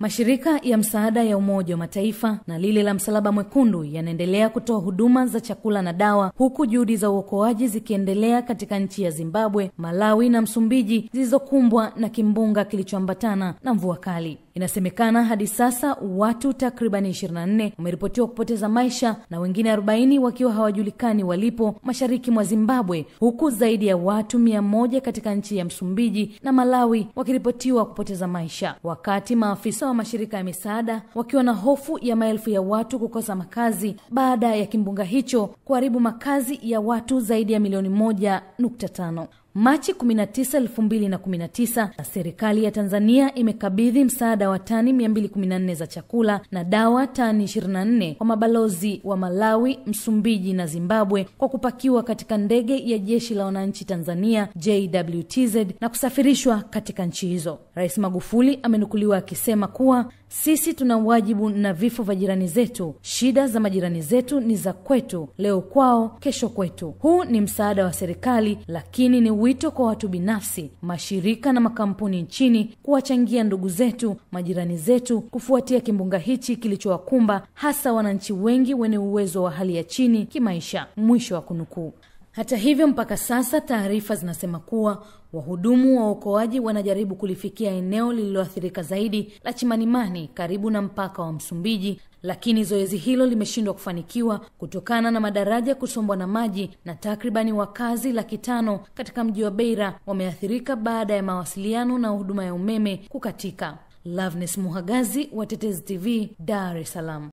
Mashirika ya msaada ya Umoja wa Mataifa na lile la Msalaba Mwekundu yanaendelea kutoa huduma za chakula na dawa, huku juhudi za uokoaji zikiendelea katika nchi ya Zimbabwe, Malawi na Msumbiji zilizokumbwa na kimbunga kilichoambatana na mvua kali. Inasemekana hadi sasa watu takribani 24 wameripotiwa kupoteza maisha na wengine 40 wakiwa hawajulikani walipo mashariki mwa Zimbabwe, huku zaidi ya watu mia moja katika nchi ya Msumbiji na Malawi wakiripotiwa kupoteza maisha, wakati maafisa wa mashirika ya misaada wakiwa na hofu ya maelfu ya watu kukosa makazi baada ya kimbunga hicho kuharibu makazi ya watu zaidi ya milioni moja nukta tano. Machi 19, 2019 na serikali ya Tanzania imekabidhi msaada wa tani 214 za chakula na dawa tani 24 kwa mabalozi wa Malawi, Msumbiji na Zimbabwe kwa kupakiwa katika ndege ya jeshi la wananchi Tanzania JWTZ na kusafirishwa katika nchi hizo. Rais Magufuli amenukuliwa akisema kuwa sisi tuna wajibu na vifo vya jirani zetu. Shida za majirani zetu ni za kwetu, leo kwao, kesho kwetu. Huu ni msaada wa serikali, lakini ni wito kwa watu binafsi, mashirika na makampuni nchini kuwachangia ndugu zetu, majirani zetu, kufuatia kimbunga hichi kilichowakumba hasa wananchi wengi wenye uwezo wa hali ya chini kimaisha. Mwisho wa kunukuu. Hata hivyo, mpaka sasa taarifa zinasema kuwa wahudumu wa uokoaji wanajaribu kulifikia eneo lililoathirika zaidi la Chimanimani karibu na mpaka wa Msumbiji, lakini zoezi hilo limeshindwa kufanikiwa kutokana na madaraja kusombwa na maji na takribani wakazi lakitano katika mji wa Beira wameathirika baada ya mawasiliano na huduma ya umeme kukatika. Loveness Muhagazi wa Tetezi TV, Dar es Salaam.